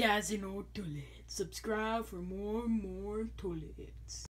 Dazzing old toilet. Subscribe for more and more toilets.